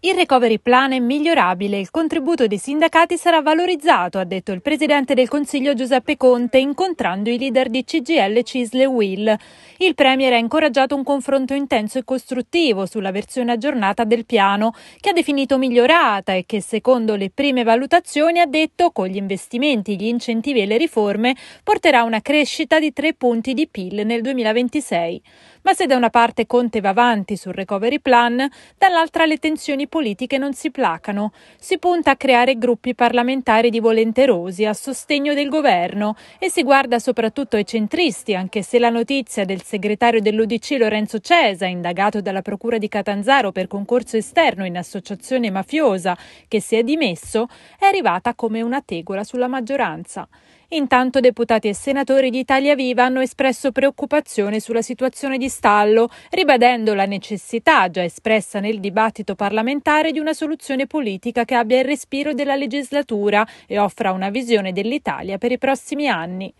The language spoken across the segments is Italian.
Il recovery plan è migliorabile, il contributo dei sindacati sarà valorizzato, ha detto il presidente del Consiglio Giuseppe Conte incontrando i leader di CGL, Cisle e Will. Il Premier ha incoraggiato un confronto intenso e costruttivo sulla versione aggiornata del piano, che ha definito migliorata e che secondo le prime valutazioni ha detto con gli investimenti, gli incentivi e le riforme porterà a una crescita di tre punti di PIL nel 2026. Ma se da una parte Conte va avanti sul recovery plan, dall'altra le tensioni politiche non si placano. Si punta a creare gruppi parlamentari di volenterosi a sostegno del governo e si guarda soprattutto ai centristi, anche se la notizia del segretario dell'Udc Lorenzo Cesa, indagato dalla Procura di Catanzaro per concorso esterno in associazione mafiosa, che si è dimesso, è arrivata come una tegola sulla maggioranza. Intanto deputati e senatori di Italia Viva hanno espresso preoccupazione sulla situazione di stallo, ribadendo la necessità, già espressa nel dibattito parlamentare, di una soluzione politica che abbia il respiro della legislatura e offra una visione dell'Italia per i prossimi anni.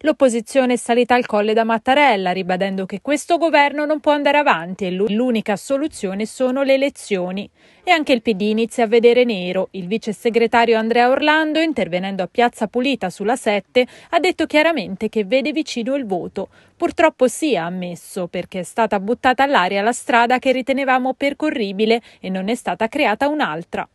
L'opposizione è salita al colle da Mattarella, ribadendo che questo governo non può andare avanti e l'unica soluzione sono le elezioni. E anche il PD inizia a vedere nero. Il vice segretario Andrea Orlando, intervenendo a Piazza Pulita sulla 7, ha detto chiaramente che vede vicino il voto. Purtroppo sì, ha ammesso, perché è stata buttata all'aria la strada che ritenevamo percorribile e non è stata creata un'altra.